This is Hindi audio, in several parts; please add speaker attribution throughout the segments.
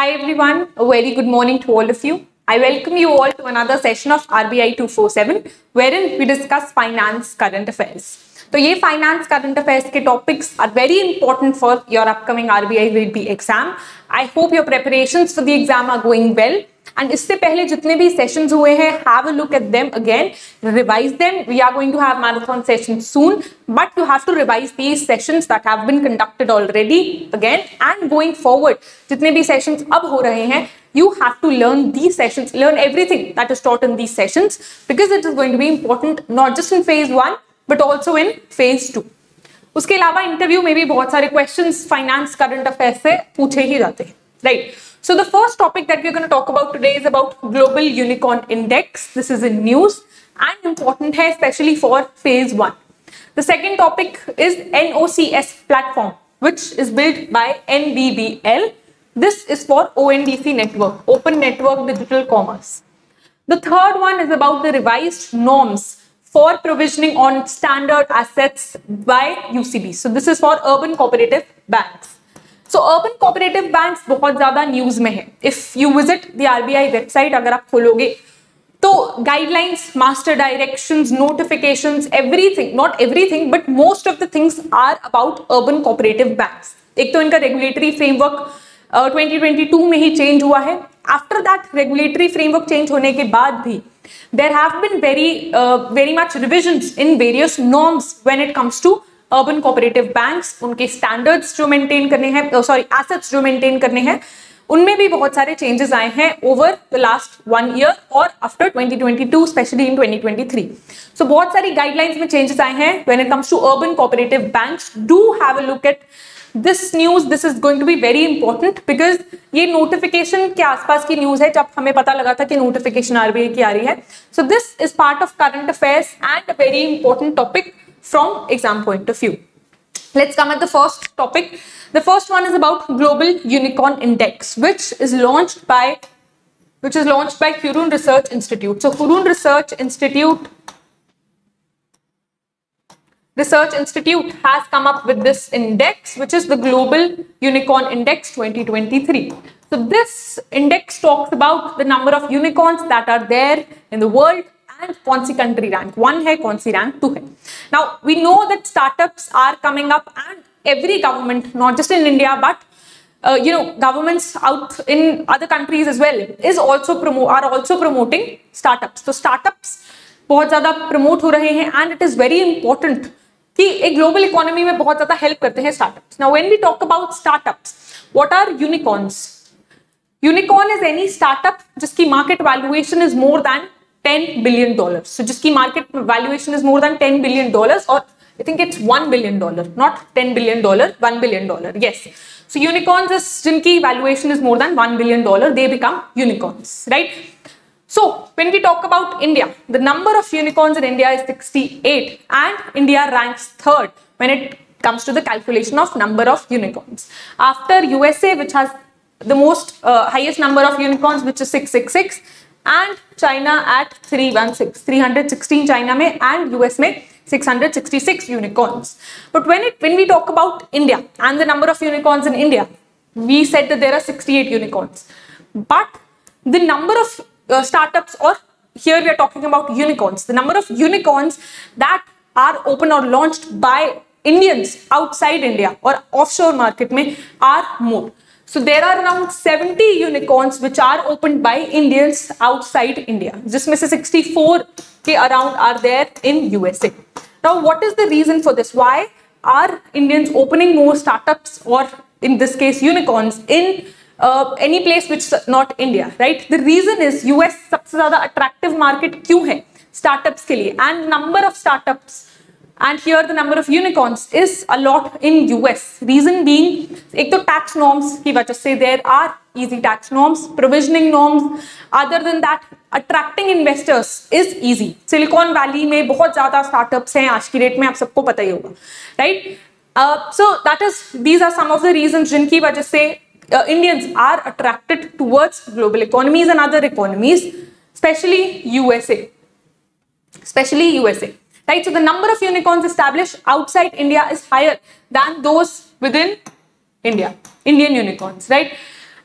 Speaker 1: Hi everyone, a very good morning to all of you. I welcome you all to another session of RBI 247 wherein we discuss finance current affairs. तो ये फाइनेंस करंट अफेयर्स के topics are very important for your upcoming RBI will be exam I hope your preparation for the exam are going well and इससे पहले जितने भी सेशन हुए हैं have a look at them again revise them we are going to have marathon session soon but you have to revise these session that have been conducted already again and going forward जितने भी सेशन अब हो रहे हैं, you have to learn these sessions. Learn everything that is taught in these sessions. Because it is going to be important, not just in phase 1 But also in phase two. उसके अलावा इंटरव्यू में भी बहुत सारे क्वेश्चन फाइनेंस करंट अफेयर से पूछे ही जाते हैं right So the first topic that we're going to talk about today is about Global Unicorn Index. This is in news and important hai especially for phase one. The second topic is NOCS platform, which is built by NBBL. This is for ONDC network, Open Network Digital Commerce. The third one is about the revised norms for provisioning on standard assets by UCB. So this is for urban cooperative banks. So urban cooperative banks बहुत ज़्यादा न्यूज़ में है if you visit the RBI website अगर आप खोलोगे तो guidelines master directions notifications everything not everything but most of the things are about urban cooperative banks एक तो इनका रेगुलेटरी फ्रेमवर्क uh, 2022 में ही चेंज हुआ है after that regulatory framework change होने के बाद भी there have been very very much revisions in various norms when it comes to urban cooperative banks उनके स्टैंडर्ड्स जो मेंटेन करने हैं सॉरी oh, एसेट्स जो मेंटेन करने हैं उनमें भी बहुत सारे चेंजेस आए हैं over the last one year और आफ्टर 2022 स्पेशली इन 2023 सो बहुत सारी गाइडलाइंस में चेंजेस आए हैं when it comes to urban cooperative banks do have a look at this news this is going to be very important because ये नोटिफिकेशन के आसपास की न्यूज़ है जब हमें पता लगा था कि नोटिफिकेशन आरबीआई की आ रही है so this is part of current affairs and a very important topic from exam point of view. Let's come at the first topic. The first one is about Global Unicorn Index, which is launched by which is launched by Hurun Research Institute. So Hurun Research Institute Research Institute has come up with this index, which is the Global Unicorn Index 2023. So this index talks about the number of unicorns that are there in the world and कौन सी कंट्री रैंक वन है कौन सी रैंक टू है now we know that startups are coming up and every government not just in India but uh, you know governments out in other countries as well is also promo are also promoting startups so startups बहुत ज्यादा प्रमोट हो रहे हैं and it is very important कि एक ग्लोबल इकोनॉमी में बहुत ज़्यादा हेल्प करते हैं startups now when we talk about startups what are unicorns unicorn is any startup जिसकी market valuation is more than 10 billion dollars. So जिसकी market valuation is more than 10 billion dollars or I think it's 1 billion dollar, not 10 billion dollar, 1 billion dollar. Yes. So unicorns is जिनकी valuation is more than 1 billion dollar, they become unicorns, right? So when we talk about India, the number of unicorns in India is 68 and India ranks third when it comes to the calculation of number of unicorns. After USA, which has the most uh, highest number of unicorns, which is 666, and China at 316, 316 China में and US में 666 unicorns. But when it when we talk about India and the number of unicorns in India, we said that there are 68 unicorns. But the number of uh, startups or here we are talking about unicorns. The number of unicorns that are open or launched by Indians outside India or offshore market may are more. So there are around 70 unicorns which are opened by Indians outside India. Just Mrs. 64 के around are there in USA. Now what is the reason for this? Why are Indians opening more startups or in this case unicorns in uh, any place which is not India, right? The reason is US सबसे ज़्यादा attractive market क्यों है startups के लिए and number of startups and here the number of unicorns is a lot in US. Reason being, एक तो tax norms की वजह से there are easy tax norms, provisioning norms. Other than that, attracting investors is easy. Silicon Valley में बहुत ज़्यादा startups हैं आज की डेट में आप सबको पता ही होगा, right? Uh, so that is these are some of the reasons जिनकी वजह से uh, Indians are attracted towards global economies and other economies, especially USA. Especially USA. Right? So the number of unicorns established outside India is higher than those within India. Indian unicorns, right?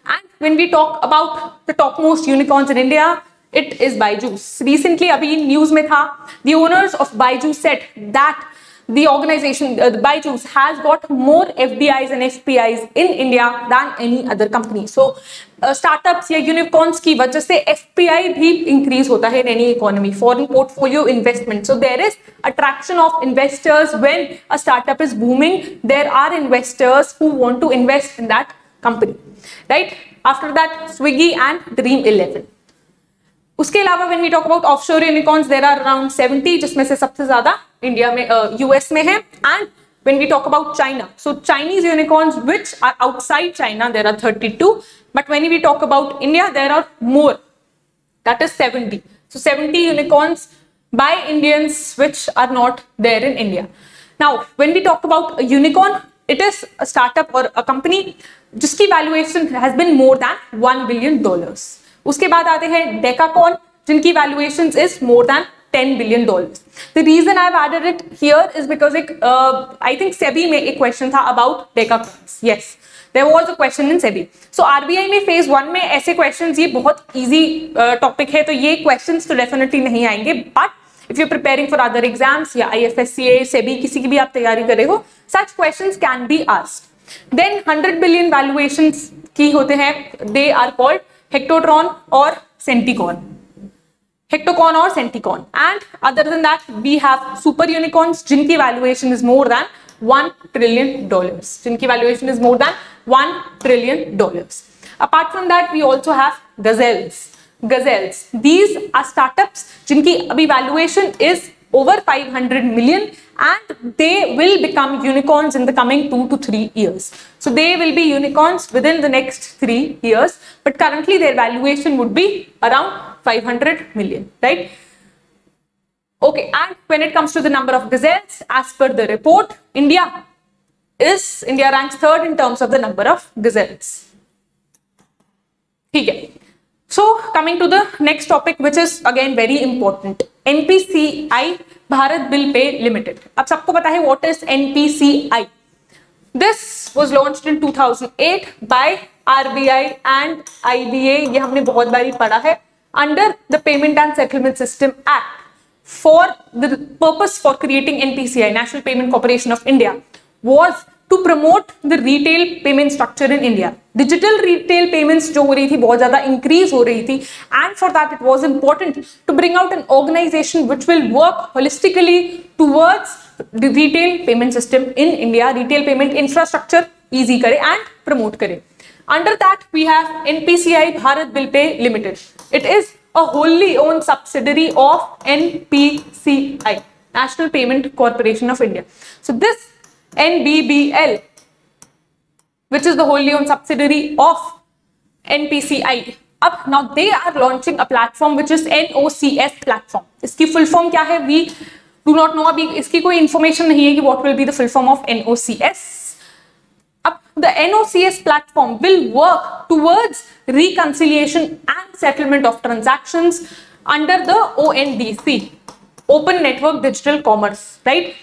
Speaker 1: And when we talk about the topmost unicorns in India, it is Byju's. Recently, abhi news mein tha, the owners of Baiju said that the organization, uh, the Byju's, has got more FDIs and FPIs in India than any other company. So, uh, startups या unicorns की वजह से FPI भी increase होता है in any economy, foreign portfolio investment. So, there is attraction of investors when a startup is booming. There are investors who want to invest in that company, right? After that, Swiggy and Dream 11. उसके अलावा when we talk about offshore unicorns there are around 70 जिसमें से सबसे ज़्यादा इंडिया में यूएस uh, में है and when we talk about China. So Chinese unicorns which are outside China, there are 32. But when we talk about India, there are more. That is 70. So 70 unicorns by Indians which are not there in India. Now, when we talk about a unicorn, it is a startup or a company जिसकी valuation has been more than $1 billion. उसके बाद आते हैं डेकाकॉन जिनकी valuation is more than 10 billion dollars the reason I added it here is because एक आई थिंक सेबी में एक क्वेश्चन था about decacorns yes there was a question in SEBI so RBI में फ़ेज़ वन में ऐसे क्वेश्चंस ये बहुत इजी टॉपिक uh, है तो ये क्वेश्चंस तो डेफिनेटली नहीं आएँगे. But if you preparing for other exams या आईएफएससीए सेबी किसी की भी आप तैयारी कर हो such questions can be asked then 100 billion valuations की होते हैं. They are called hectotron or centicon. Hectocon or centicon. And other than that we have super unicorns. Jinki valuation is more than 1 trillion dollars. Jinki valuation is more than 1 trillion dollars. Apart from that we also have gazelles. Gazelles. These are startups. Jinki valuation is over 500 million and they will become unicorns in the coming two to three years. So they will be unicorns within the next three years, but currently their valuation would be around 500 million, right? Okay, and when it comes to the number of gazelles, as per the report, India is, India ranks third in terms of the number of gazelles. Okay. So coming to the next topic, which is again very important, NPCI Bharat bill pay limited अब सबको पता है what is NPCI this was launched in 2008 by RBI and IBA ये हमने बहुत बारी पढ़ा है under the payment and settlement system act for the purpose for creating NPCI national payment corporation of India was to promote the retail payment structure in India digital retail payments जो हो रही थी बहुत ज़्यादा इंक्रीज हो रही थी and for that it was important to bring out an organisation which will work holistically towards the retail payment system in India retail payment infrastructure easy करे एंड प्रमोट करे under that we have npci bharat bill pay limited it is a wholly owned subsidiary of npci national payment corporation of india so this NBBL, which is the wholly owned subsidiary of NPCI. अब now they are launching a platform which is NOCS platform. इसकी full form क्या है? We do not know अभी इसकी कोई information नहीं है कि what will be the full form of NOCS. The NOCS platform will work towards reconciliation and settlement of transactions under the ONDC, Open Network Digital Commerce, right?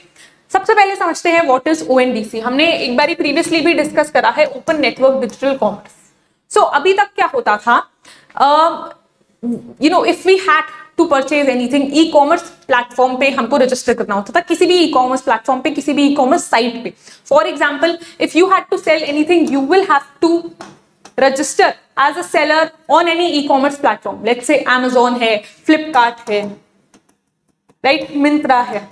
Speaker 1: सबसे पहले समझते हैं व्हाट इज़ ओएनडीसी हमने एक बार प्रीवियसली भी डिस्कस करा है open network digital commerce so अभी तक क्या होता था you know if we had to purchase anything e commerce platform पे हमको रजिस्टर करना होता था किसी भी ई कॉमर्स प्लेटफॉर्म पे किसी भी ई कॉमर्स साइट पे for example if you had to sell anything you will have to register as a seller on any e commerce platform let's say Amazon है फ्लिपकार्ट है राइट right? मिंत्रा है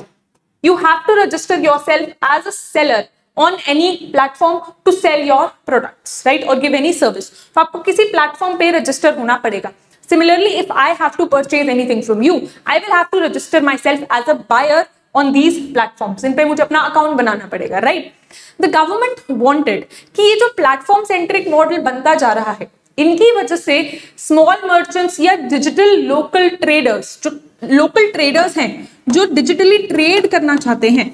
Speaker 1: you have to register yourself as a seller on any platform to sell your products, right? Or give any service. तो आपको किसी प्लेटफॉर्म पे रजिस्टर होना पड़ेगा. Similarly, if I have to purchase anything from you, I will have to register myself as a buyer on these platforms. इन पे मुझे अपना account बनाना पड़ेगा, right? The government wanted कि ये जो platform centric model बनता जा रहा है इनकी वजह से स्मॉल मर्चेंट्स या डिजिटल लोकल ट्रेडर्स जो लोकल ट्रेडर्स हैं जो डिजिटली ट्रेड करना चाहते हैं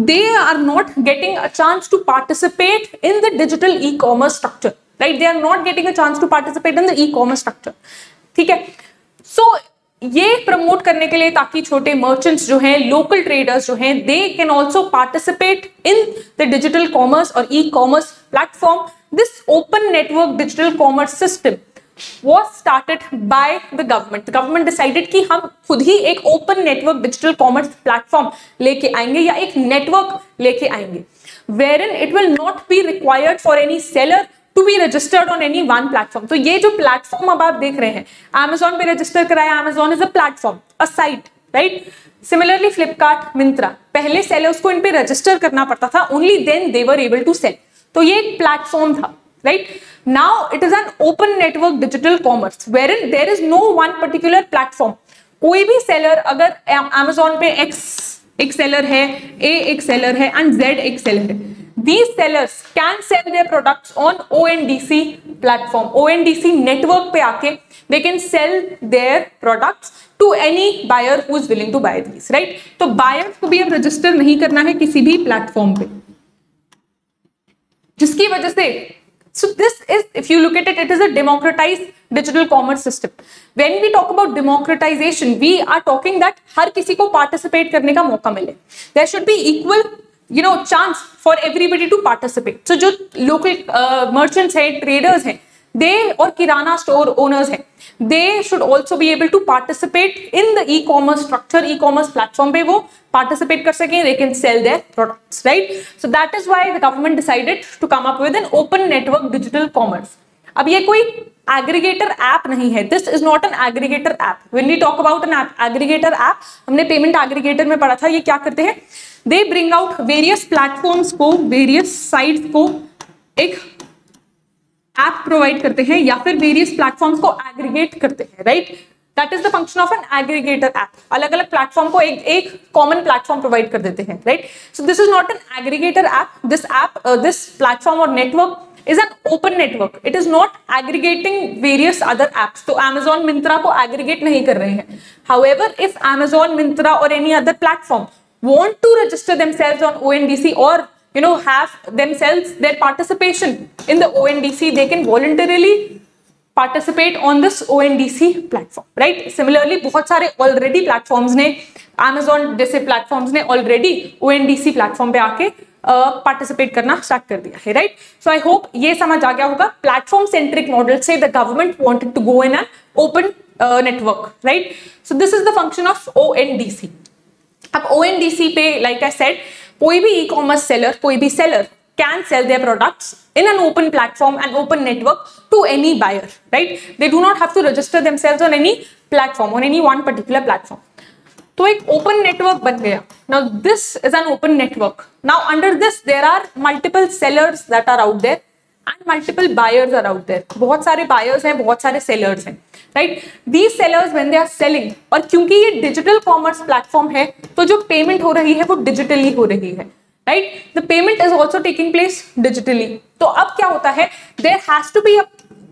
Speaker 1: they are not getting a chance to participate in the digital e commerce structure they are not getting a chance to participate in the e commerce structure ठीक है? सो so, ये प्रमोट करने के लिए ताकि छोटे मर्चेंट्स जो हैं लोकल ट्रेडर्स जो हैं they can also participate in the digital commerce और e commerce platform this open network digital commerce system was started by the government government decided कि हम खुद ही एक open network digital commerce platform लेके आएँगे या एक नेटवर्क लेके आएँगे where it will not be required for any seller to be registered on any one platform तो ये जो प्लेटफॉर्म अब आप देख रहे हैं, Amazon पे रजिस्टर कराया, Amazon is a platform a site right similarly Flipkart Myntra पहले सेलर्स को इन पे रजिस्टर करना पड़ता था only then they were able to sell तो ये एक प्लेटफॉर्म था, right? Now it is an open network digital commerce, wherein there is no one particular platform. कोई भी सेलर अगर Amazon पे एक्स एक सेलर है ए एक सेलर है एंड जेड एक सेलर है these sellers can sell their products on ONDC platform ONDC network पे आके they can sell their products to any buyer who is willing to buy these right तो buyers को भी अब रजिस्टर नहीं करना है किसी भी प्लेटफॉर्म पे जिसकी वजह से So this is, if you look at it, it is a democratized digital commerce system. When we talk about democratization, we are talking that हर किसी को participate करने का मौका मिले. There should be equal you know chance for everybody to participate so जो लोकल मर्चेंट्स हैं ट्रेडर्स हैं दे और किराना स्टोर ओनर्स हैं they should also be able to participate in the e commerce structure e commerce platform पे वो पार्टिसिपेट कर सकें they can sell their products right so that is why the government decided to come up with an open network digital commerce अब ये कोई एग्रीगेटर ऐप नहीं है. This is not an aggregator app when you talk about an app aggregator app हमने पेमेंट एग्रीगेटर में पढ़ा था, ये क्या करते हैं? They bring out various platforms को वेरियस साइट्स को एक ऐप प्रोवाइड करते हैं या फिर वेरियस प्लेटफॉर्म्स को एग्रीगेट करते हैं right that is the function of an aggregator app अलग अलग प्लेटफॉर्म को एक एक कॉमन प्लेटफॉर्म प्रोवाइड कर देते हैं right so this is not an aggregator app this app this platform और network is an open network. It is not aggregating various other apps. तो amazon mintra को aggregate नहीं कर रहे हैं. However, if amazon mintra or any other platform want to register themselves on ondc or you know have themselves their participation in the ONDC they can voluntarily participate on this ONDC platform right similarly बहुत सारे already platforms ने Amazon जैसे platforms ने already ONDC platform पे आके पार्टिसिपेट uh, करना स्टार्ट कर दिया है राइट सो आई होप ये समझ आ गया होगा प्लेटफॉर्म सेंट्रिक मॉडल से the government wanted to go in an open network right so this is the function of ONDC अब ओ एन डी सी पे लाइक ए सेट कोई भी ई कॉमर्स सेलर कोई भी seller can sell their products in an open platform and open network to any buyer right they do not have to register themselves on any platform on any one particular platform तो एक ओपन नेटवर्क बन गया। Now this is an open network now under this there are multiple sellers that are out there and multiple buyers are out there बहुत सारे बायर्स हैं, बहुत सारे सेलर्स हैं right these sellers when they are selling और क्योंकि ये डिजिटल कॉमर्स प्लेटफॉर्म है तो जो पेमेंट हो रही है, वो डिजिटली हो रही है right the payment is also taking place digitally तो अब क्या होता है? There has to be a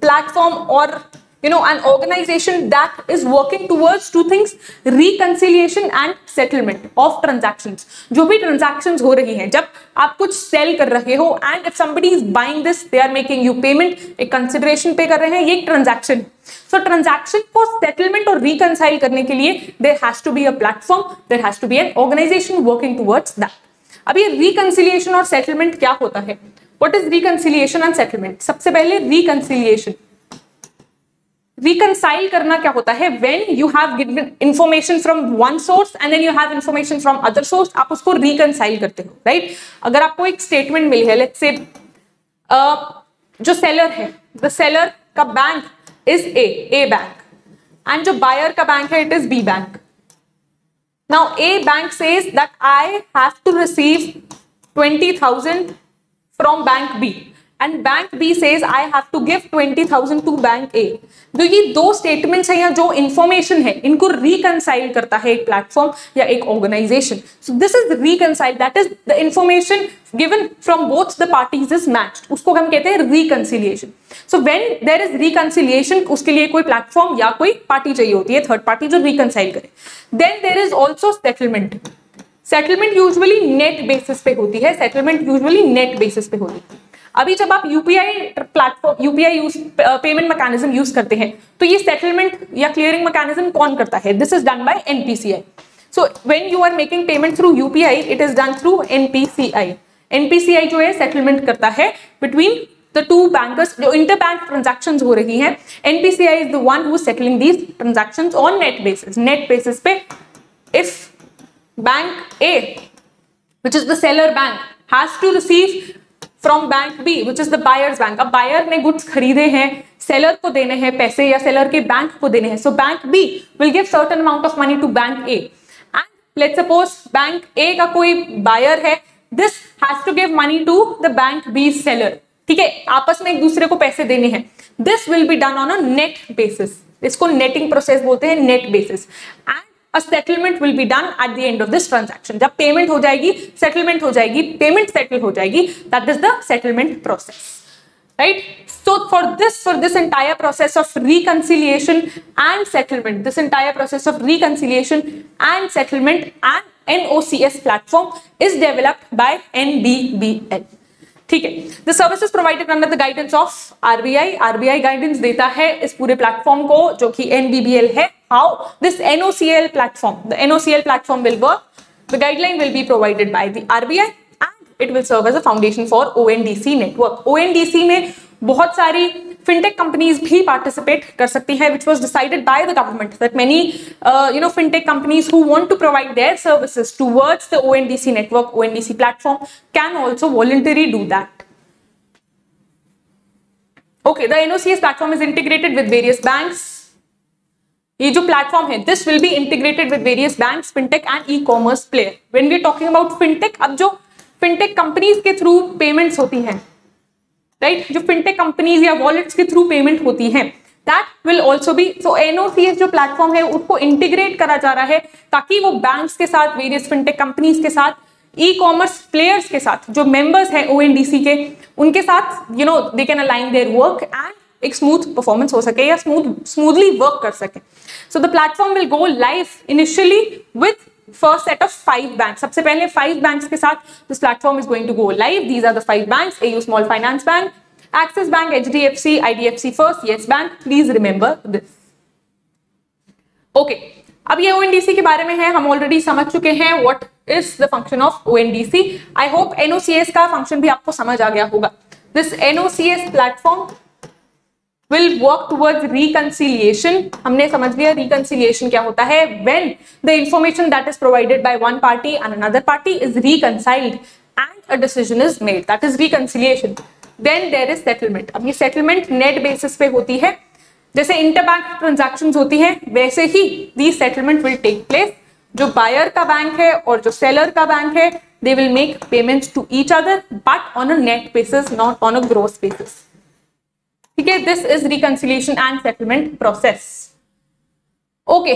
Speaker 1: platform और you know an organization that is working towards two things reconciliation and settlement of transactions जो भी transactions हो रही हैं जब आप कुछ sell कर रहे हो and if somebody is buying this they are making you payment एक consideration पे कर रहे हैं ये एक transaction so transaction को settlement और reconcile करने के लिए there has to be a platform there has to be an organization working towards that अब ये reconciliation और settlement क्या होता है what is reconciliation and settlement सबसे पहले reconciliation रिकनसाइल करना क्या होता है? When you have given information from one source and then you have information from other source आप उसको रिकनसाइल करते हो राइट right? अगर आपको एक स्टेटमेंट मिली है लेट्स से uh, जो सेलर है द सेलर का bank is A A bank and जो बायर का बैंक है it is B bank now A bank says that I have to receive twenty thousand from bank B and bank B says I have to give twenty thousand to bank A जो ये दो स्टेटमेंट्स है या जो इंफॉर्मेशन है, इनको रिकनसाइल करता है एक प्लेटफॉर्म या एक organisation so this is reconcile that is the information given from both the parties is match उसको हम कहते हैं रिकनसिलिएशन सो वेन देर इज़ रिकनसिलिएशन उसके लिए कोई प्लेटफॉर्म या कोई पार्टी चाहिए होती है थर्ड पार्टी जो रिकनसाइल करे. Then there is also settlement settlement usually net basis पे होती है सेटलमेंट यूजली नेट बेसिस पे होती है. अभी जब आप UPI platform UPI payment mechanism use करते हैं तो ये सेटलमेंट या क्लियरिंग मैकेनिज्म कौन करता है? This is done by NPCI so when you are making payment through UPI it is done through NPCI NPCI जो है सेटलमेंट करता है बिटवीन द टू बैंकर्स जो इंटर बैंक ट्रांजेक्शन हो रही है NPCI is the one who settling these transaction on net basis net basis पे if bank A which is the seller bank has to receive from bank B which is the buyers bank अब बायर ने गुड्स खरीदे हैं सेलर को देने हैं पैसे या सेलर के बैंक को देने हैं. So bank B will give certain amount of money to bank A and let suppose bank A का कोई बायर है this has to give money to the bank B seller ठीक है? आपस में एक दूसरे को पैसे देने हैं. This will be done on a net basis इसको नेटिंग प्रोसेस बोलते हैं net basis and a settlement will be done at the end of this transaction जब पेमेंट हो जाएगी सेटलमेंट हो जाएगी पेमेंट सेटल हो जाएगी that is the settlement process right so for this for this entire process of reconciliation and settlement this entire process of reconciliation and settlement and nocs platform is developed by nbbl ठीक है। The services provided under the guidance of RBI RBI guidance देता है इस पूरे प्लेटफॉर्म को, जो कि एनबीबीएल है। How this NOCL platform the NOCL platform will work the guideline will be provided by the RBI and it will serve as a foundation for ONDC network ONDC में बहुत सारी फिनटेक कंपनीज़ भी पार्टिसिपेट कर सकती है which was decided by the government that many you know fintech companies who want to provide their services towards the O N D C network O N D C platform can also voluntary do that okay the NOCS platform is integrated with various banks ये जो प्लेटफॉर्म है this will be integrated with various banks fintech and e commerce player when we are talking about fintech अब जो फिनटेक कंपनीज़ के थ्रू पेमेंट्स होती हैं राइट जो फिनटेक कंपनीज़ या वॉलेट्स के थ्रू पेमेंट होती हैं that will also be so NOCS जो प्लेटफॉर्म है, उसको इंटीग्रेट करा जा रहा है ताकि वो बैंक्स के साथ वेरियस फिनटेक कंपनीज़ के साथ ई कॉमर्स प्लेयर्स के साथ, जो मेंबर्स हैं ओ के, उनके साथ you know they can align their work and एक स्मूथ परफॉर्मेंस हो सके या स्मूथ स्मूथली वर्क कर सके। So the platform will go live initially with first set of five banks सबसे पहले five banks के साथ this platform is going to go live these are the five banks AU Small Finance Bank Axis Bank HDFC IDFC First Yes Bank please remember this okay अब ये ONDC के बारे में है हम ऑलरेडी समझ चुके हैं what is the function of ONDC I hope NOCS का फ़ंक्शन भी आपको समझ आ गया होगा this NOCS platform will work towards reconciliation हमने समझ लिया reconciliation क्या होता है when the information that is provided by one party and another party is reconciled and a decision is made that is reconciliation then there is settlement अब ये settlement net basis पे होती है जैसे interbank transactions होती हैं वैसे ही these settlement will take place जो buyer का बैंक है और जो seller का बैंक है they will make payments to each other but on a net basis not on a gross basis ठीक है this is reconciliation and settlement process okay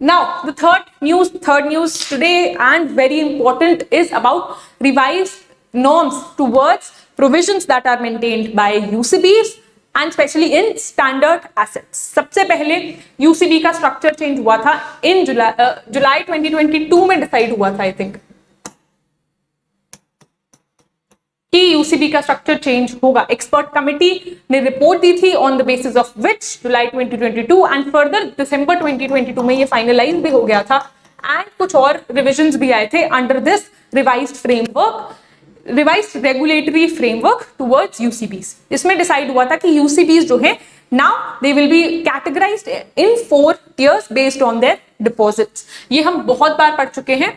Speaker 1: now the third news third news today and very important is about revised norms towards provisions that are maintained by UCBs and especially in standard assets सबसे पहले UCB का स्ट्रक्चर चेंज हुआ था इन जुलाई जुलाई 2022 में डिसाइड हुआ था आई थिंक कि यूसीबी का स्ट्रक्चर चेंज होगा। एक्सपर्ट कमिटी ने रिपोर्ट दी थी on the basis of which July 2022 and further December 2022 में ये फाइनलाइज भी हो गया था। एंड कुछ और रिविजन भी आए थे under this revise framework revise regulatory framework towards UCBs इसमें डिसाइड हुआ था कि यूसीबीज जो है now they will be categorize in four tiers based on their deposits ये हम बहुत बार पढ़ चुके हैं।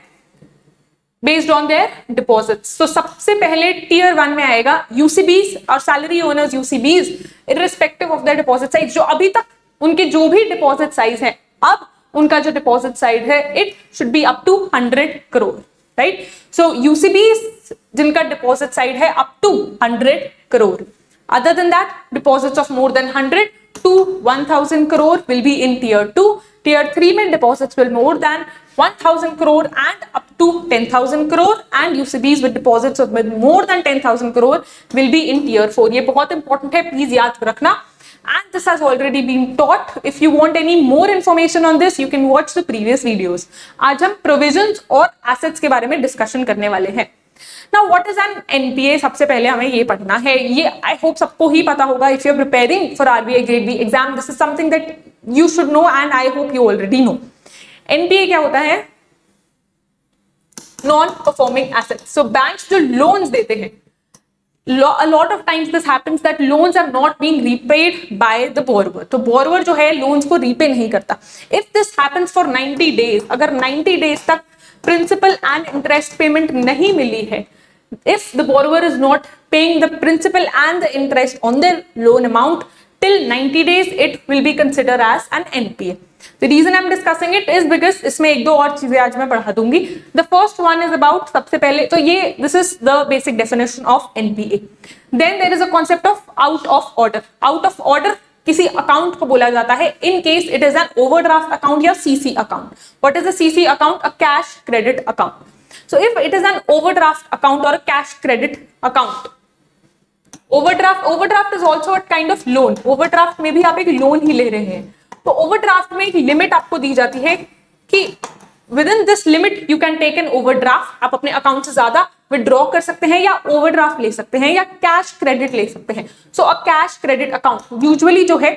Speaker 1: बेस्ड ऑन देयर डिपॉजिट्स तो सबसे पहले टीयर वन में आएगा यूसीबीज और salary owners UCBs irrespective of the deposit size जो अभी तक उनके जो भी डिपॉजिट साइज़ है, अब उनका जो डिपॉजिट साइज़ है it should be up to hundred crore right so UCBs जिनका डिपॉजिट साइड है up to hundred crore other than that, deposits of more than 100 to 1000 crore will be in tier 2 tier 3 में deposits will more than 1000 crore and up to 10000 crore and UCBs with deposits of more than 10000 crore will be in tier 4 ये बहुत important है please याद रखना and this has already been taught if you want any more information on this you can watch the previous videos आज हम provisions और assets के बारे में discussion करने वाले हैं Now, what is an NPA? सबसे पहले हमें ये पढ़ना है ये आई होप सबको ही पता होगा if you are preparing for RBI grade B exam this is something that you should know and I hope you already know NPA क्या होता है non performing asset so banks जो लोन्स देते हैं lot of times this happens that loans are not being repaid by the borrower तो borrower जो है loans को repay नहीं करता if this happens for 90 days अगर 90 days तक principal and interest payment नहीं मिली है if the borrower is not paying the principal and the interest on their loan amount till 90 days it will be considered as an NPA the reason i'm discussing it is because इसमें एक दो और चीज़ें आज मैं पढ़ा दूँगी। The first one is about सबसे पहले तो ये, this is the basic definition of NPA then there is a concept of out of order out of order किसी अकाउंट को बोला जाता है in case it is an overdraft account या CC account what is a CC account a cash credit account so if it is an overdraft account और cash credit account overdraft overdraft is also a kind of loan overdraft में भी आप एक लोन ही ले रहे हैं। तो ओवरड्राफ्ट में एक लिमिट आपको दी जाती है कि within this limit you can take an overdraft आप अपने अकाउंट से ज़्यादा विड्रॉ कर सकते हैं या ओवरड्राफ्ट ले सकते हैं या कैश क्रेडिट ले सकते हैं। So a cash credit account usually जो है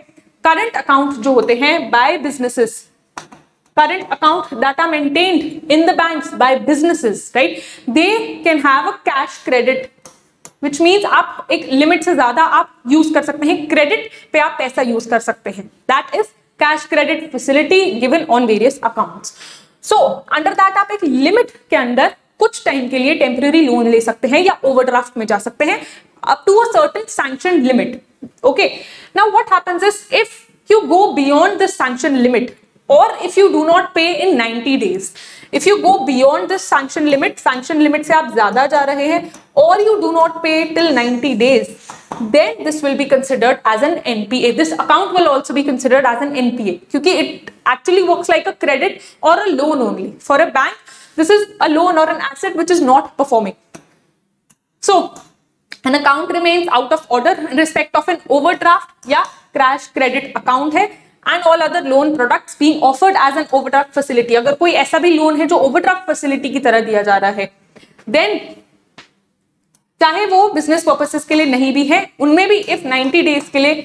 Speaker 1: करंट अकाउंट जो होते हैं by businesses current account that are maintained in the banks by right? They can have a cash credit, which means आप एक लिमिट से ज़्यादा आप यूज़ कर सकते हैं। क्रेडिट पे आप पैसा यूज़ कर सकते हैं। That is cash credit facility given on various account so under that आप एक लिमिट के अंदर कुछ टाइम के लिए टेम्पररी लोन ले सकते हैं या ओवरड्राफ्ट में जा सकते हैं up to a certain sanction limit okay now you go beyond the sanction limit, or if you do not pay in 90 days if you go beyond this sanction limit sanction limit से आप ज़्यादा जा रहे हैं और you do not pay till 90 days then this will be considered as an NPA this account will also be considered as an NPA क्योंकि it actually work like a credit और a loan only for a bank this is a loan और an asset which is not performing so an account remains out of order respect of an overdraft या क्रैश क्रेडिट अकाउंट है and all other loan products being offered as an overdraft facility अगर कोई ऐसा भी लोन है जो overdraft facility की तरह दिया जा रहा है then चाहे वो बिज़नेस पर्पसेस के लिए नहीं भी है उनमें भी इफ़ 90 डेज़ के लिए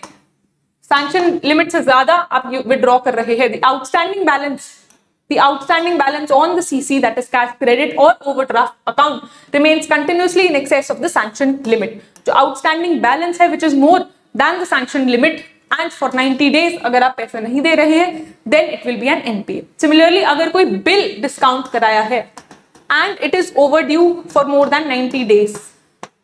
Speaker 1: सैंक्शन लिमिट से ज़्यादा आप विड्रॉ कर रहे हैं outstanding balance the outstanding balance on the CC that is cash credit or overdraft account remains continuously in excess of the sanction limit. जो outstanding balance है which is more than the sanction limit and for 90 days अगर आप पैसे नहीं दे रहे हैं, then it will be an NPA. Similarly, अगर कोई बिल डिस्काउंट कराया है, and it is overdue for more than 90 days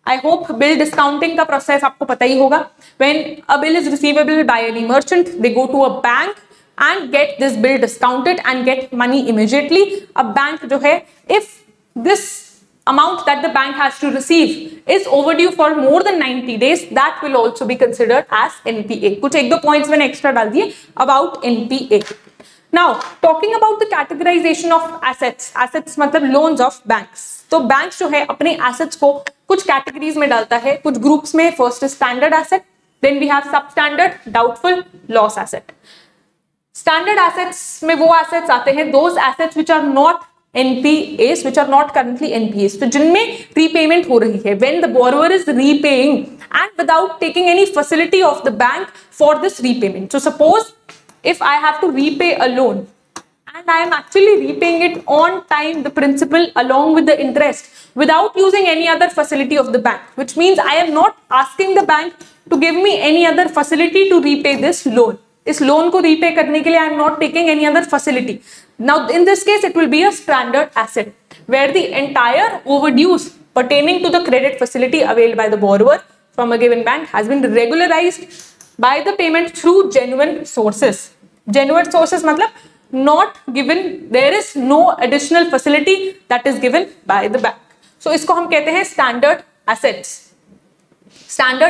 Speaker 1: I hope bill discounting का प्रोसेस आपको पता ही होगा when a bill is receivable by any merchant they go to a bank and get this bill discounted and get money immediately अब बैंक जो है if this amount that the bank has to receive is overdue for more than 90 days that will also be considered as npa kuch ek do points maine extra dal diye about npa now talking about the categorization of assets assets matlab loans of banks तो बैंक जो है अपने एसेट्स को कुछ कैटेगरीज में डालता है कुछ ग्रुप्स में first standard asset then we have sub standard doubtful loss asset standard assets में वो एसेट्स आते हैं those assets which are not NPAs which are not currently NPAs तो जिनमें रीपेमेंट हो रही है when the borrower is repaying and without taking any facility of the bank for this repayment so suppose if I have to repay a loan and I am actually repaying it on time, the principal along with the interest without using any other facility of the bank, which means I am not asking the bank to give me any other facility to repay this loan. इस लोन को रीपे करने के लिए I am not taking any other facility now in this case it will be a standard asset where the entire overdues pertaining to the credit facility availed by the borrower from a given bank has been regularise by the payment through genuine sources genuine sources मतलब not given there is no additional facility that is given by the bank so इसको हम कहते हैं standard assets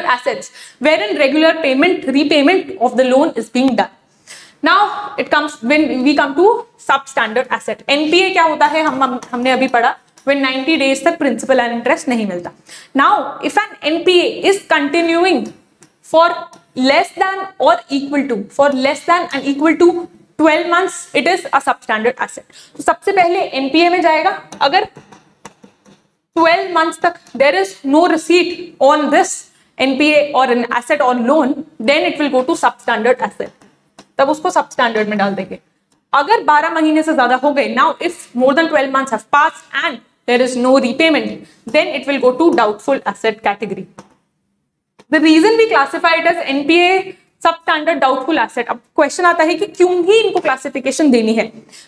Speaker 1: assets where in regular payment repayment of the loan is being done now it comes when we come to substandard asset NPA क्या होता है? हम, हम हमने when 90 days तक प्रिंसिपल एंड इंटरेस्ट नहीं मिलता. Now if an NPA is continuing for less than और equal to for less than and equal to 12 months it is a substandard asset तो सबसे पहले एनपीए में जाएगा। अगर 12 months तक there is no receipt on this NPA or an asset on loan then it will go to substandard asset तब उसको substandard में डाल देंगे अगर 12 महीने से ज़्यादा हो गए now if more than 12 months have passed and there is no repayment then it will go to doubtful asset category reason we classify it as NPA substandard doubtful asset अब क्वेश्चन आता है कि क्यों ही इनको क्लासिफिकेशन देनी है?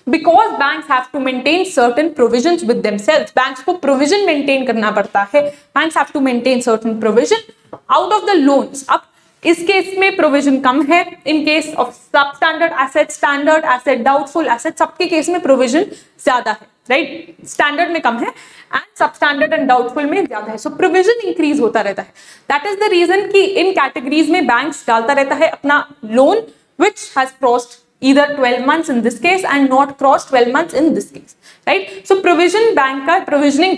Speaker 1: Because bank have to maintain certain provision with themselves banks को प्रोविज़न मेंटेन करना पड़ता है. Banks have to maintain certain provision out of the loans अब इस केस में प्रोविज़न कम है. In case of substandard asset standard asset doubtful asset सबके केस में प्रोविज़न ज़्यादा है. Right right? स्टैंडर्ड में कम है and substandard and doubtful में ज़्यादा है. सो प्रोविज़न इंक्रीज होता रहता है. दैट इज़ द रीजन कि इन कैटेगरीज में बैंक्स डालता रहता है अपना loan which has crossed either 12 months in this case and not crossed 12 months in this case. Right? So, provision bank का provisioning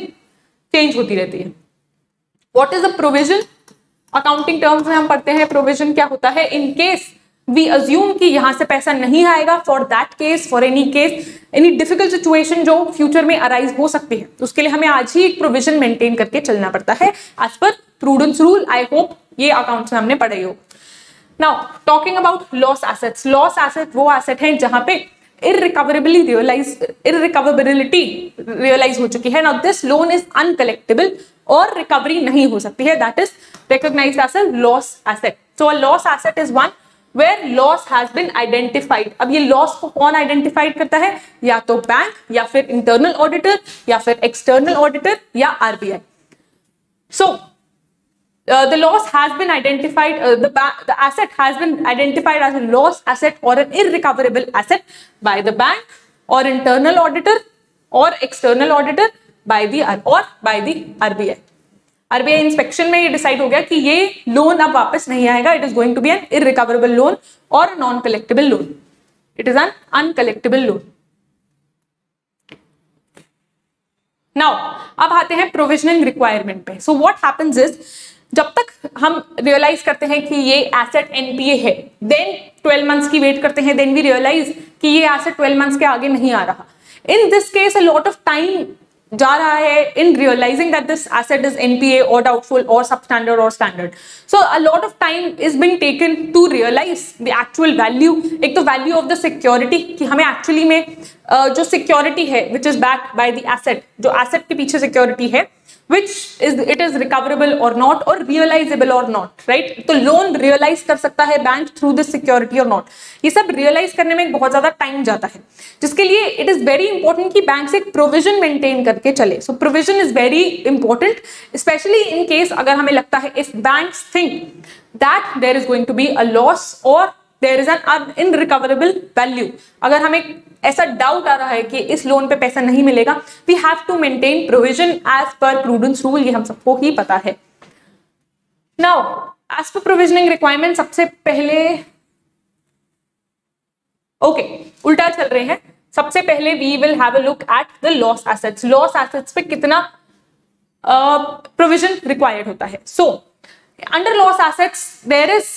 Speaker 1: change होती रहती है. What is the provision? Accounting terms में हम पढ़ते हैं प्रोविज़न क्या होता है? इन केस वी अज्यूम कि यहाँ से पैसा नहीं आएगा for that case for any case any difficult situation जो फ्यूचर में अराइज हो सकती है। उसके लिए हमें आज ही एक प्रोविज़न मेंटेन करके चलना पड़ता है। As per prudence rule I hope ये अकाउंट्स में हमने पढ़े हो। Now talking about loss assets loss asset वो एसेट है जहाँ पे irrecoverably realize, irrecoverability realize हो चुकी है। Now this loan is uncollectable और रिकवरी नहीं हो सकती है। That is recognized as a loss asset. So, a loss asset is one where loss has been identified अब ये loss को कौन identified करता है या तो बैंक या फिर internal auditor या फिर external auditor या RBI so uh, the loss has been identified, uh, the, the asset has been identified as a loss asset or an irrecoverable asset by the bank or internal auditor or external auditor by the or by the RBI. RBI inspection में ये डिसाइड हो गया कि ये लोन अब वापस नहीं आएगा it is going to be an irrecoverable loan और non collectable loan it is an uncollectable loan now अब आते हैं प्रोविजनिंग रिक्वायरमेंट पे. सो व्हाट हैपेंस इज़ जब तक हम रियलाइज़ करते हैं कि ये एसेट एनपीए है देन 12 मंथ्स की वेट करते हैं देन वी रियलाइज़ कि ये एसेट 12 मंथ्स के आगे नहीं आ रहा. In this case a lot of time जा रहा है in realising that this asset is NPA और डाउटफुल और सब स्टैंडर्ड और standard so a lot of time is being taken to realise the actual value एक तो वैल्यू ऑफ़ द सिक्योरिटी कि हमें एक्चुअली में जो सिक्योरिटी है which is back by the asset जो एसेट के पीछे सिक्योरिटी है which is, it is recoverable or not or realizable or not, right? तो लोन रियलाइज़ कर सकता है बैंक थ्रू दिस सिक्योरिटी और नॉट ये सब रियलाइज़ करने में बहुत ज़्यादा टाइम जाता है, जिसके लिए इट इज़ वेरी इंपॉर्टेंट कि बैंक से प्रोविज़न मेंटेन करके चले। So provision is very important specially in case अगर हमें लगता है if bank think that there is going to be a loss और there is an irrecoverable value अगर हमें ऐसा डाउट आ रहा है कि इस लोन पे पैसा नहीं मिलेगा we have to maintain provision as per prudence rule ये हम सबको ही पता है। Now as per provisioning requirement सबसे पहले ओके okay, उल्टा चल रहे हैं। सबसे पहले we will have a look at the loss assets loss assets पे कितना प्रोविज़न uh, रिक्वायर्ड होता है। So under loss assets there is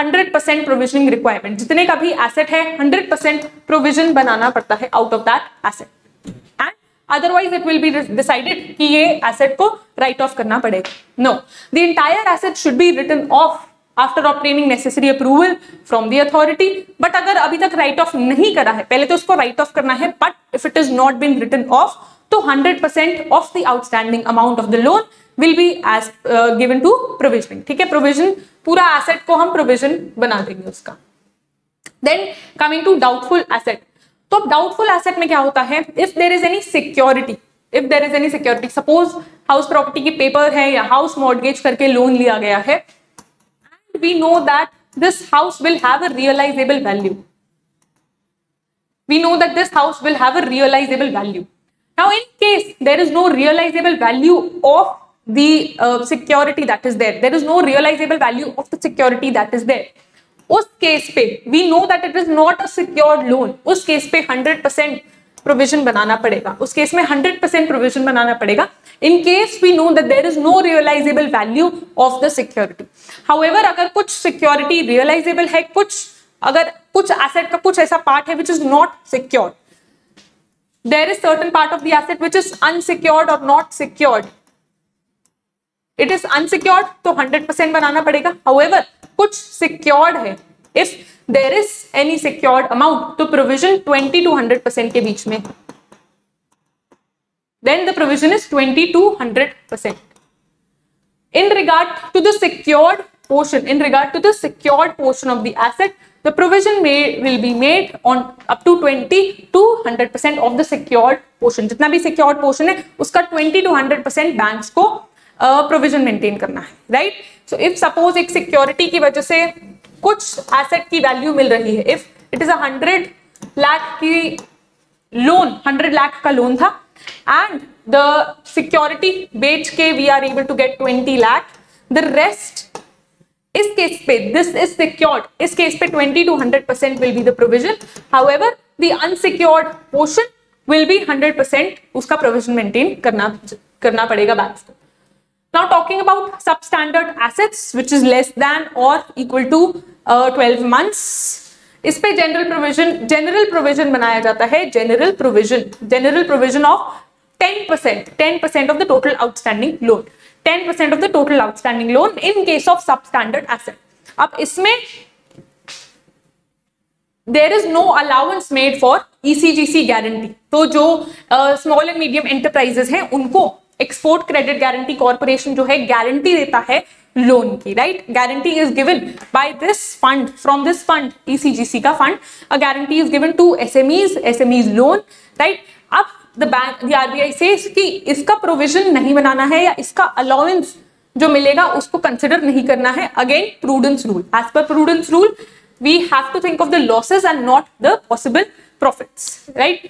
Speaker 1: hundred percent provisioning requirement जितने का भी एसेट है, हंड्रेड परसेंट प्रोविज़न बनाना पड़ता है out of that asset and otherwise it will be decided कि ये एसेट को राइट ऑफ़ करना पड़ेगा। No the entire asset should be written off after obtaining necessary approval from the authority but अगर अभी तक राइट ऑफ़ नहीं करा है, पहले तो उसको राइट ऑफ़ करना है but if it is not been written off तो 100% of the outstanding amount of the loan will be as given to provisioning ठीक है? प्रोविज़न पूरा एसेट को हम प्रोविज़न बना देंगे उसका। Then coming to doubtful asset तो अब डाउटफुल एसेट में क्या होता है? If there is any security if there is any security suppose house property की पेपर है या हाउस मॉडगेज करके लोन लिया गया है and we know that this house will have a realisable value we know that this house will have a realizable value. Now, in case there is no realizable value of the uh, security that is there. There is no realizable value of the security that is there. उस केस पे we know that it is not a secured loan उस केस पे 100 परसेंट प्रोविज़न बनाना पड़ेगा. उस केस में 100 परसेंट प्रोविज़न बनाना पड़ेगा in case we know that there is no realisable value of the security however अगर कुछ सिक्योरिटी रियलाइजेबल है कुछ अगर कुछ एसेट का कुछ ऐसा पार्ट है which is not secured there is certain part of the asset which is unsecured और not secured it is unsecured तो 100 परसेंट बनाना पड़ेगा। हाउएवर कुछ सिक्योर्ड है। If there is any secured amount तो प्रोविज़न 20 टू 100 परसेंट के बीच में। Then the provision is 20 to 100 percent in regard to the secured portion in regard to the secured portion of the asset the provision will be made on up to 20 to 100 percent of the secured portion जितना भी सिक्योर्ड पोर्शन है, उसका 20 टू 100 परसेंट बैंक को प्रोविज़न मेंटेन करना है राइट सो इफ़ सपोज़ एक सिक्योरिटी की वजह से कुछ एसेट की वैल्यू मिल रही है if it is a hundred lakh की लोन हंड्रेड लाख का लोन था एंड द सिक्योरिटी बेच के we are able to get twenty lakh the rest इस केस पे दिस इज़ सिक्योर्ड इस केस पे 20 to 100 percent will be the provision however the unsecured portion will be 100 percent उसका प्रोविज़न मेंटेन करना करना पड़ेगा बैंक्स को। Now talking about substandard assets which is less than or equal to uh, 12 months इस पे जनरल प्रोविज़न जनरल प्रोविज़न बनाया जाता है general provision general provision of 10 percent ten percent of the total outstanding loan 10 percent of the total outstanding loan in case of substandard asset अब इसमें there is no allowance made for ECGC guarantee तो जो स्मॉल एंड मीडियम एंटरप्राइजेस हैं उनको एक्सपोर्ट क्रेडिट गारंटी कॉर्पोरेशन जो है गारंटी देता है लोन की right guarantee is given by this fund from this fund ECGC का fund a guarantee is given to SMEs SMEs loan right अब द बैंक आरबीआई से कि इसका प्रोविज़न नहीं बनाना है या इसका अलाउंस जो मिलेगा उसको कंसिडर नहीं करना है। अगेन प्रूडेंस रूल एज पर prudence rule we have to think of the losses and not the possible profits right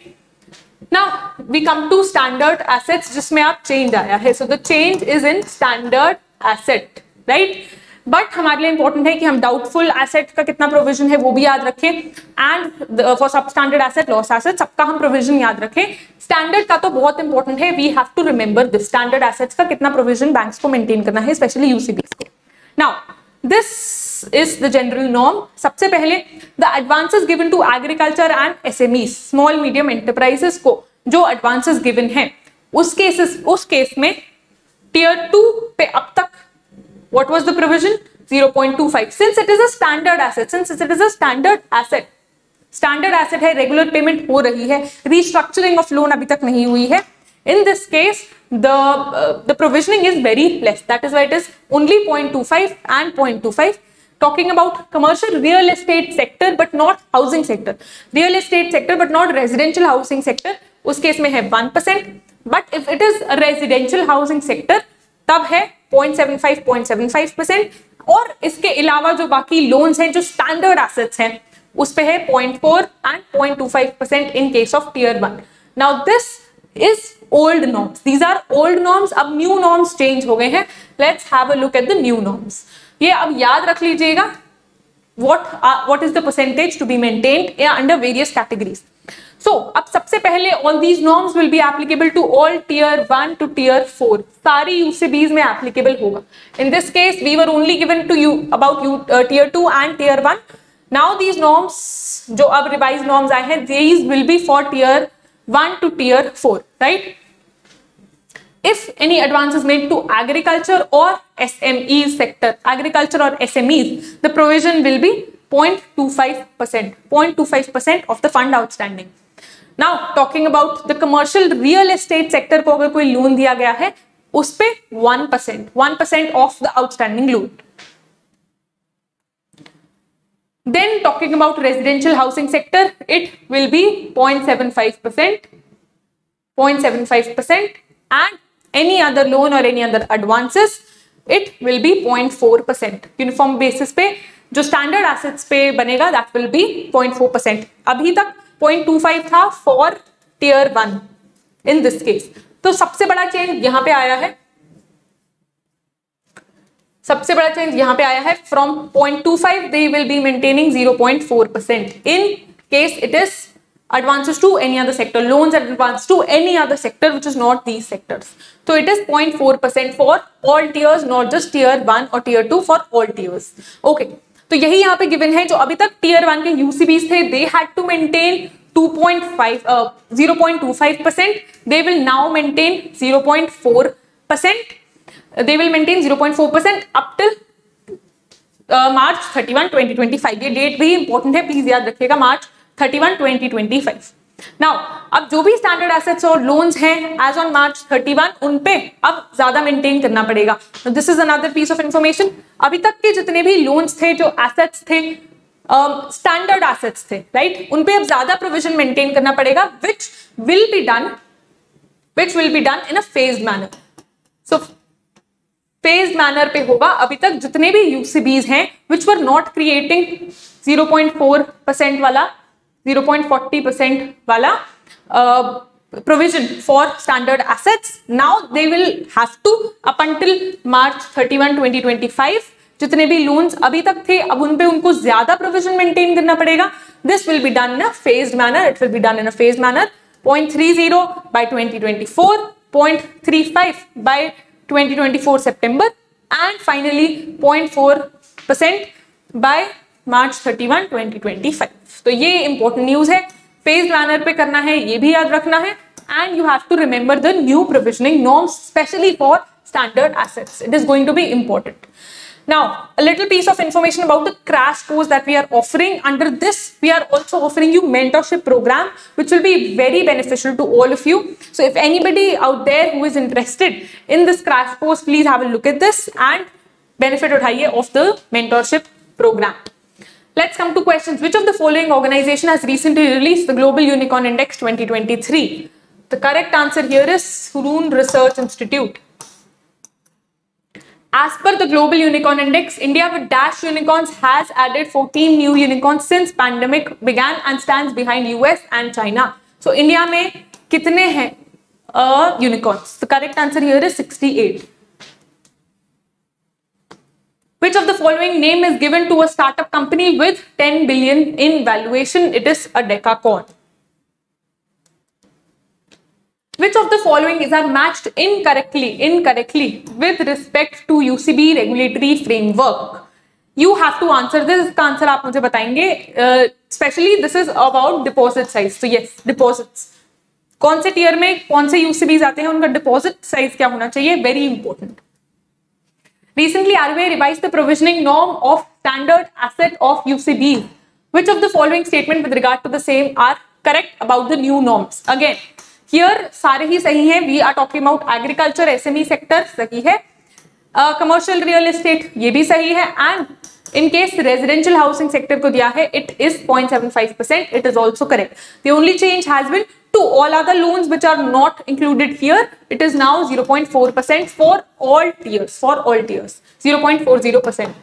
Speaker 1: now, we come to standard assets, जिसमें आप change आया है. So, the change is in standard asset, right? But हमारे लिए इंपॉर्टेंट है कि हम डाउटफुल एसेट का कितना प्रोविज़न है, वो भी याद रखें. And for substandard asset loss asset सबका हम प्रोविज़न याद रखें. स्टैंडर्ड का तो बहुत इंपॉर्टेंट है. We have to remember this standard assets का कितना प्रोविज़न बैंक्स को मेंटेन करना है स्पेशली यूसीबीस को. Now this is the general norm सबसे पहले the advances given to agriculture and SMEs small medium enterprises को जो advances given है उस केसेस उस केस में टीयर टू पे अब तक what was the provision 0.25 since it is a standard asset since it is a standard asset standard asset है रेगुलर पेमेंट हो रही है रीस्ट्रक्चरिंग ऑफ़ लोन अभी तक नहीं हुई है in this case the uh, the provisioning is very less that is why it is only 0.25 and 0.25 talking about commercial real estate sector but not housing sector real estate sector but not residential housing sector उस केस में है one percent but if it is residential housing sector तब है 0.75 0.75 परसेंट और इसके अलावा जो बाकी लोन्स हैं जो स्टैंडर्ड एसेट्स हैं उस पे है 0.4 and 0.25 percent in case of tier one now this is old norms these are old norms अब न्यू नॉर्म्स चेंज हो गए हैं let's have a look at the new norms ये अब याद रख लीजिएगा what uh, what is the percentage to be maintained yeah, under various categories so अब सबसे पहले all these norms will be applicable to all tier 1 to tier 4 सारी UCBs में applicable होगा in this case we were only given to you about you uh, tier 2 and tier 1 now these norms जो अब revised norms आए हैं these will be for tier 1 one to tier four right if any advance is made to agriculture और S M E sector agriculture और S M E the provision will be point two five percent point two five percent of the fund outstanding now talking about the commercial real estate sector को अगर कोई लोन दिया गया है, उस पर one percent one percent of the outstanding loan Then talking about residential housing sector, it will be 0.75%, 0.75% and any other loan or any other advances it will be 0.4 percent uniform basis पे जो standard assets पे बनेगा that will be 0.4 percent अभी तक 0.25 था for tier one in this case तो सबसे बड़ा चेंज यहाँ पे आया है सबसे बड़ा चेंज यहाँ पे आया है from 0.25 they will be maintaining 0.4 percent in case it is advances to any other sector loans and advances to any other sector which is not these sectors so it is 0.4 percent for all tiers not just tier 1 or tier 2 for all tiers okay तो यही यहाँ पे गिवन है जो अभी तक टीयर वन के यूसीबीज थे they had to maintain 2.5 uh, 0.25 percent they will now maintain 0.4 percent they will maintain 0.4 percent up till March thirty one twenty ये डेट भी इंपॉर्टेंट है प्लीज़ याद रखिएगा March thirty one twenty twenty five now अब जो भी स्टैंडर्ड एसेट्स और लोन्स हैं एज ऑन मार्च 31 उन पे अब ज़्यादा मेंटेन करना पड़ेगा. This is another piece of information अभी तक के जितने भी लोन्स थे जो एसेट्स थे स्टैंडर्ड uh, एसेट्स थे राइट right? उन पे अब ज़्यादा प्रोविज़न मेंटेन करना पड़ेगा which will be done which will be done in a phase manner so phase manner पे होगा। अभी तक जितने भी यूसीबीज हैं which were not creating 0.4 percent वाला 0.40 परसेंट वाला provision for standard assets, now they will have to, up until march 31 2025 जितने भी लोन्स अभी तक थे, अब उन पे उनको ज़्यादा प्रोविज़न मेंटेन करना पड़ेगा। This will be done in a phased manner it will be done in a phased manner 0.30 by 2024 0.35 by 2024 September and finally 0.4 percent by March 31 2025 तो ये इंपॉर्टेंट न्यूज़ है फ़ेज़ मैनर पे करना है ये भी याद रखना है and you have to remember the new provisioning norms especially for standard assets it is going to be important Now, a little piece of information about the crash course that we are offering. Under this, we are also offering you mentorship program, which will be very beneficial to all of you. So if anybody out there who is interested in this crash course, please have a look at this and benefit of the mentorship program. Let's come to questions. Which of the following organization has recently released the Global Unicorn Index 2023? The correct answer here is Hurun Research Institute. As per the Global Unicorn Index, India with Dash Unicorns has added 14 new unicorns since pandemic began and stands behind US and China. So India में कितने हैं uh, unicorns? The correct answer here is 68. Which of the following name is given to a startup company with 10 billion in valuation? It is a decacorn. Which of the following is are matched incorrectly, incorrectly with respect to UCB regulatory framework? You have to answer this. इसका आंसर आप मुझे बताएंगे specially this is about deposit size तो यस डिपॉजिट्स कौन से टीयर में कौन से यूसीबीज आते हैं उनका डिपॉजिट साइज क्या होना चाहिए very important Recently, RBI revised the provisioning norm of standard asset of UCB. Which of the following statement with regard to the same are correct about the new norms? Again, here सारे ही सही हैं. We are talking about agriculture S SME sector सही है. कमर्शियल रियल एस्टेट ये भी सही है. And in case residential housing sector को दिया है it is point seven five percent it is also correct the only change has been to all other loans which are not included here it is now zero point four percent for all tiers for all tiers zero point four zero percent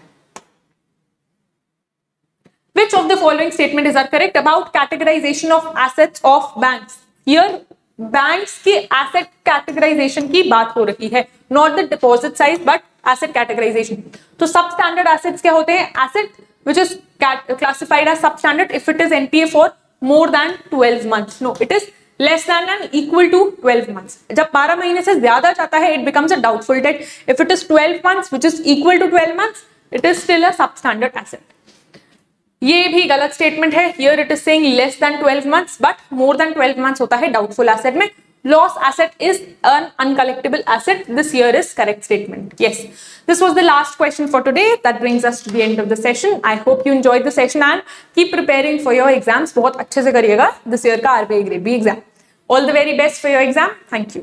Speaker 1: Which of the following statement is are correct about categorization of assets of banks? Here banks की एसेट कैटेगराइजेशन की बात हो रही है not the deposit size but asset categorization तो सब स्टैंडर्ड एसेट्स क्या होते हैं? Asset which is classified as substandard if it is NPA for more than twelve months no it is less than and equal to twelve months जब बारह महीने से ज़्यादा जाता है it becomes a doubtful debt if it is twelve months which is equal to twelve months it is still a substandard asset ये भी गलत स्टेटमेंट है. Here it is saying less than twelve months but more than twelve months होता है डाउटफुल एसेट में. Loss asset is un uncollectable asset this year is correct statement yes this was the last question for today that brings us to the end of the session I hope you enjoy the session and keep preparing for your exams बहुत अच्छे से करिएगा. दिस ईयर का आरबीआई ग्रेड भी exam all the very best for your exam thank you